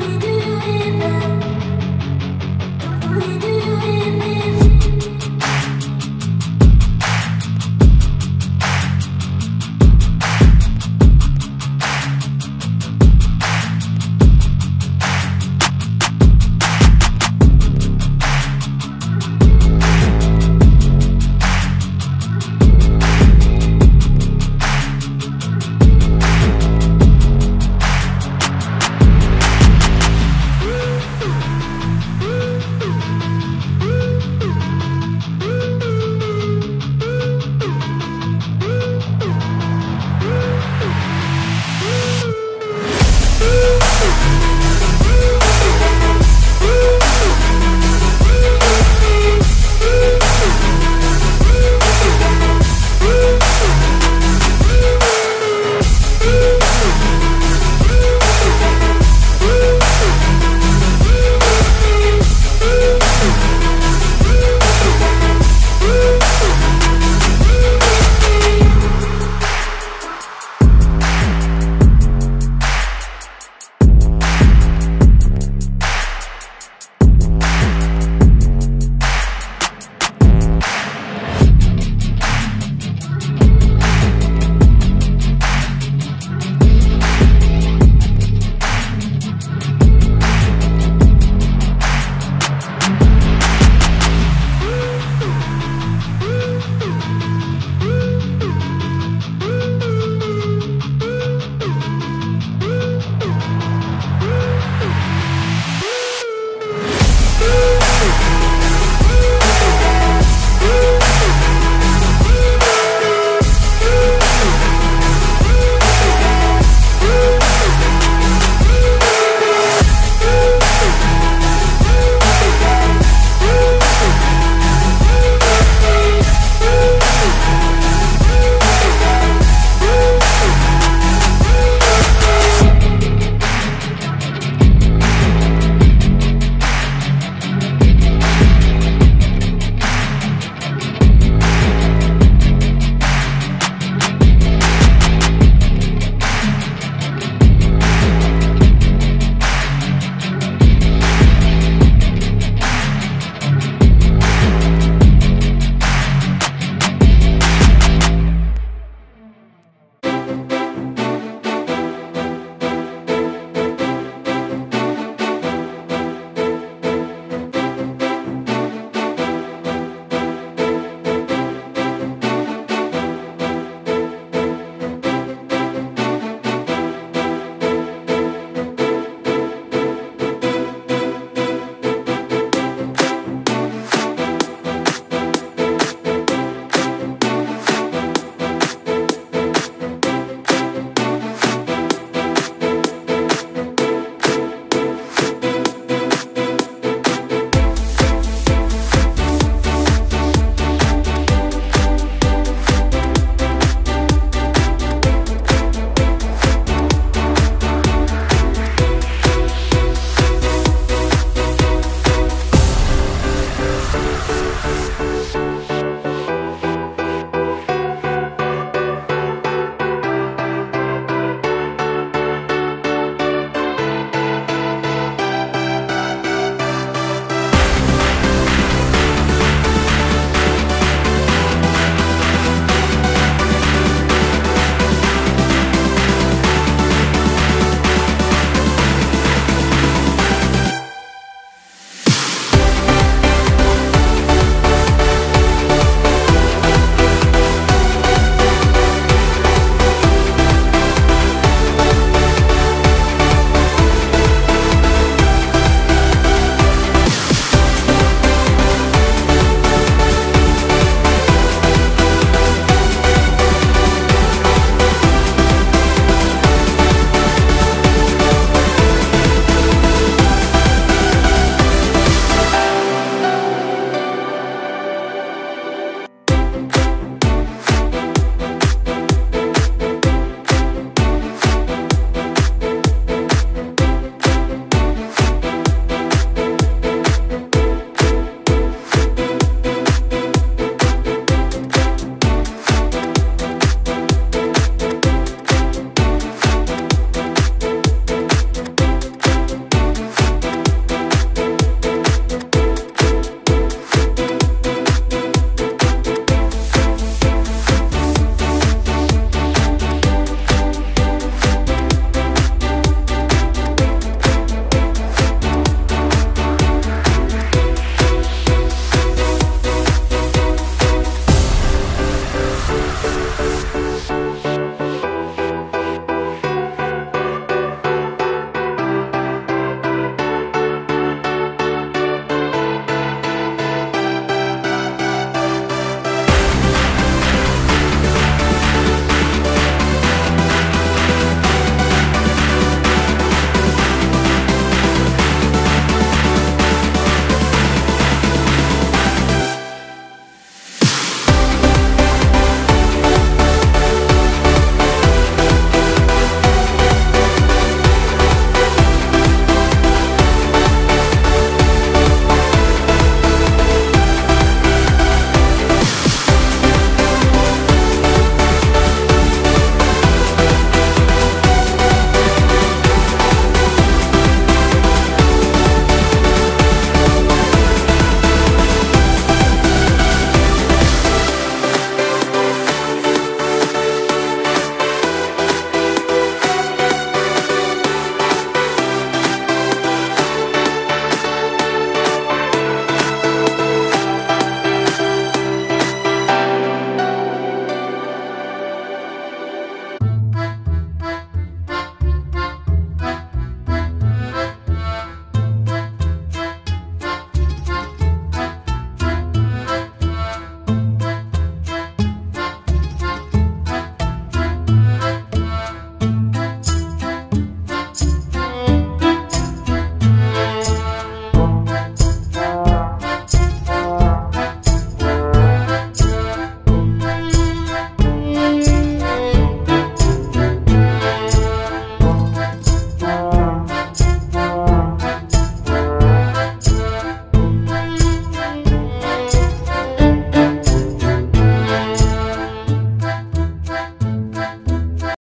you.